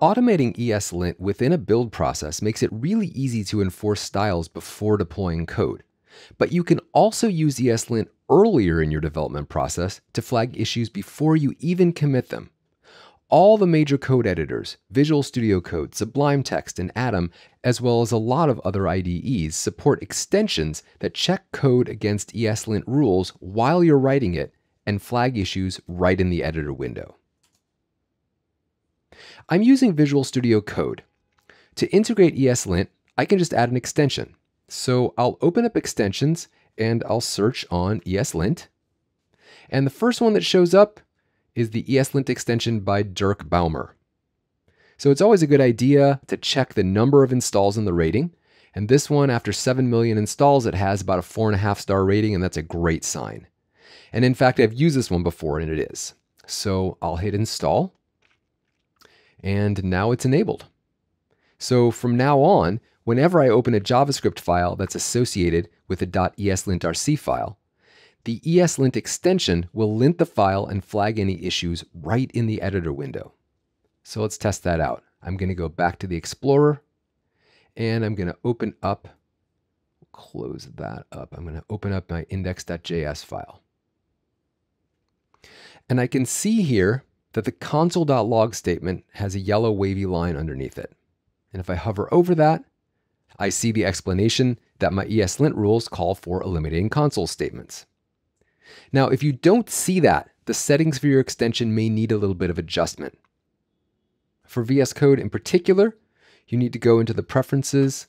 Automating ESLint within a build process makes it really easy to enforce styles before deploying code. But you can also use ESLint earlier in your development process to flag issues before you even commit them. All the major code editors, Visual Studio Code, Sublime Text, and Atom, as well as a lot of other IDEs, support extensions that check code against ESLint rules while you're writing it and flag issues right in the editor window. I'm using Visual Studio Code. To integrate ESLint, I can just add an extension. So I'll open up extensions and I'll search on ESLint. And the first one that shows up is the ESLint extension by Dirk Baumer. So it's always a good idea to check the number of installs in the rating. And this one, after 7 million installs, it has about a 4.5 star rating, and that's a great sign. And in fact, I've used this one before, and it is. So I'll hit install and now it's enabled. So from now on, whenever I open a JavaScript file that's associated with a .eslintrc file, the ESLint extension will lint the file and flag any issues right in the editor window. So let's test that out. I'm going to go back to the Explorer and I'm going to open up, close that up. I'm going to open up my index.js file. And I can see here that the console.log statement has a yellow wavy line underneath it. And if I hover over that, I see the explanation that my ESLint rules call for eliminating console statements. Now, if you don't see that, the settings for your extension may need a little bit of adjustment. For VS Code in particular, you need to go into the preferences.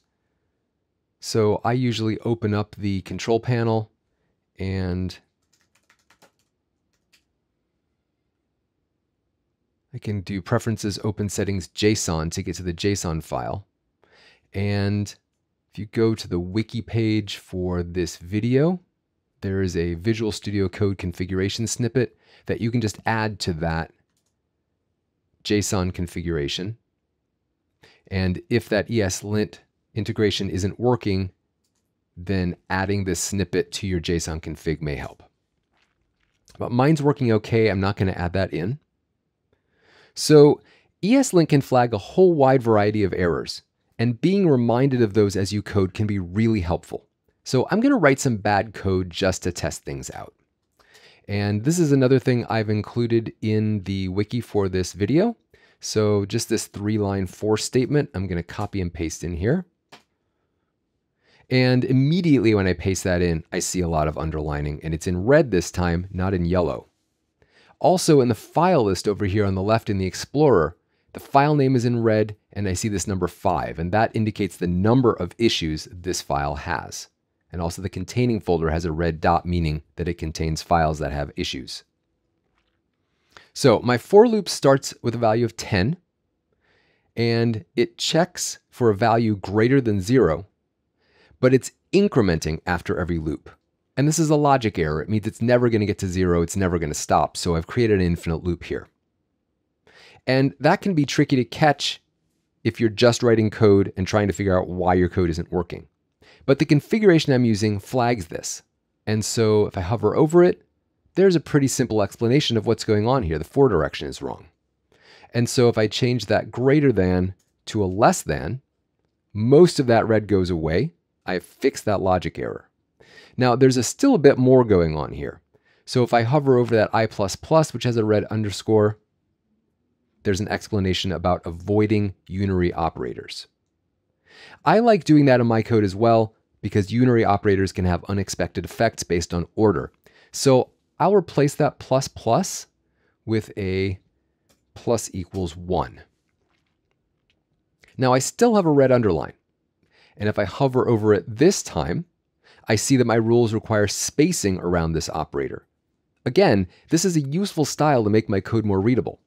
So I usually open up the control panel and I can do preferences open settings JSON to get to the JSON file. And if you go to the wiki page for this video, there is a Visual Studio Code configuration snippet that you can just add to that JSON configuration. And if that ESLint integration isn't working, then adding this snippet to your JSON config may help. But mine's working okay. I'm not going to add that in. So ESLint can flag a whole wide variety of errors, and being reminded of those as you code can be really helpful. So I'm going to write some bad code just to test things out. And this is another thing I've included in the wiki for this video. So just this three line for statement, I'm going to copy and paste in here. And immediately when I paste that in, I see a lot of underlining and it's in red this time, not in yellow. Also in the file list over here on the left in the Explorer, the file name is in red and I see this number five, and that indicates the number of issues this file has. And also the containing folder has a red dot, meaning that it contains files that have issues. So my for loop starts with a value of 10, and it checks for a value greater than zero, but it's incrementing after every loop. And this is a logic error. It means it's never going to get to zero. It's never going to stop. So I've created an infinite loop here. And that can be tricky to catch if you're just writing code and trying to figure out why your code isn't working. But the configuration I'm using flags this. And so if I hover over it, there's a pretty simple explanation of what's going on here. The for direction is wrong. And so if I change that greater than to a less than, most of that red goes away. I've fixed that logic error. Now there's a still a bit more going on here. So if I hover over that I++, plus which has a red underscore, there's an explanation about avoiding unary operators. I like doing that in my code as well because unary operators can have unexpected effects based on order. So I'll replace that plus plus with a plus equals one. Now I still have a red underline. And if I hover over it this time, I see that my rules require spacing around this operator. Again, this is a useful style to make my code more readable.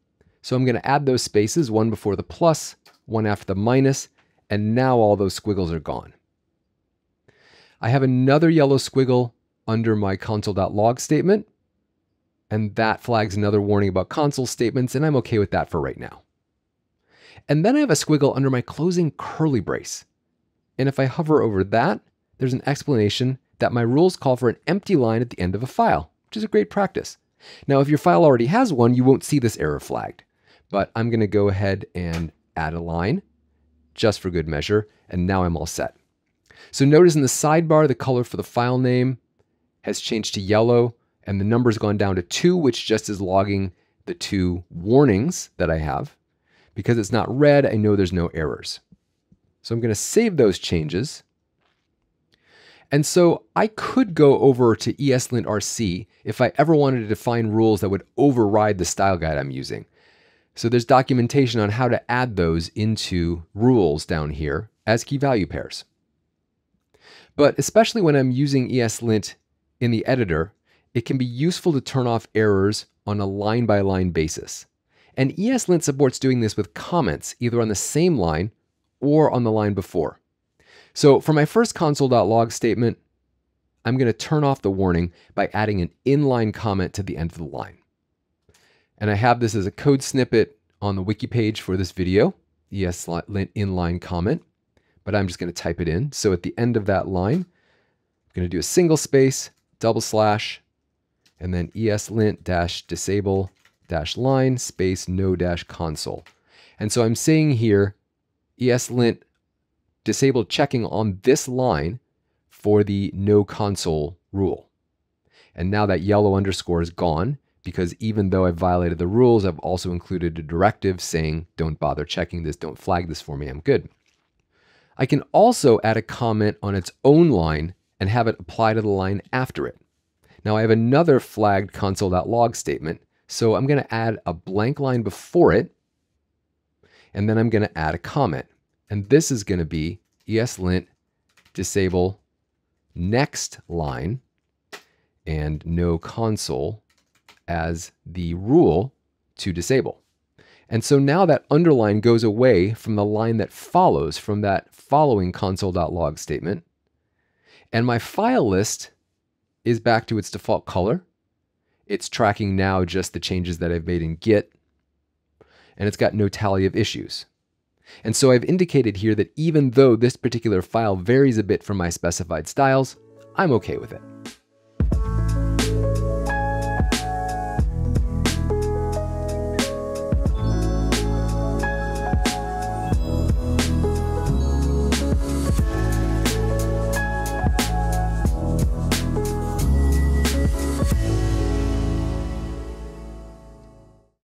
So I'm going to add those spaces, one before the plus, one after the minus, and now all those squiggles are gone. I have another yellow squiggle under my console.log statement, and that flags another warning about console statements, and I'm okay with that for right now. And then I have a squiggle under my closing curly brace. And if I hover over that, there's an explanation that my rules call for an empty line at the end of a file, which is a great practice. Now, if your file already has one, you won't see this error flagged. But I'm going to go ahead and add a line, just for good measure, and now I'm all set. So notice in the sidebar, the color for the file name has changed to yellow, and the number's gone down to two, which just is logging the two warnings that I have. Because it's not red, I know there's no errors. So I'm going to save those changes. And so I could go over to ESLint RC if I ever wanted to define rules that would override the style guide I'm using. So there's documentation on how to add those into rules down here as key value pairs. But especially when I'm using ESLint in the editor, it can be useful to turn off errors on a line by line basis. And ESLint supports doing this with comments either on the same line or on the line before. So for my first console.log statement, I'm going to turn off the warning by adding an inline comment to the end of the line. And I have this as a code snippet on the wiki page for this video, ESLint inline comment, but I'm just going to type it in. So at the end of that line, I'm going to do a single space, double slash, and then ESLint dash disable dash line space no dash console. And so I'm saying here ESLint disabled checking on this line for the no console rule. And now that yellow underscore is gone because even though I've violated the rules, I've also included a directive saying, don't bother checking this, don't flag this for me, I'm good. I can also add a comment on its own line and have it apply to the line after it. Now I have another flagged console.log statement, so I'm going to add a blank line before it, and then I'm going to add a comment. And this is going to be ESLint disable next line and no console as the rule to disable. And so now that underline goes away from the line that follows from that following console.log statement. And my file list is back to its default color. It's tracking now just the changes that I've made in Git. And it's got no tally of issues. And so I've indicated here that even though this particular file varies a bit from my specified styles, I'm okay with it.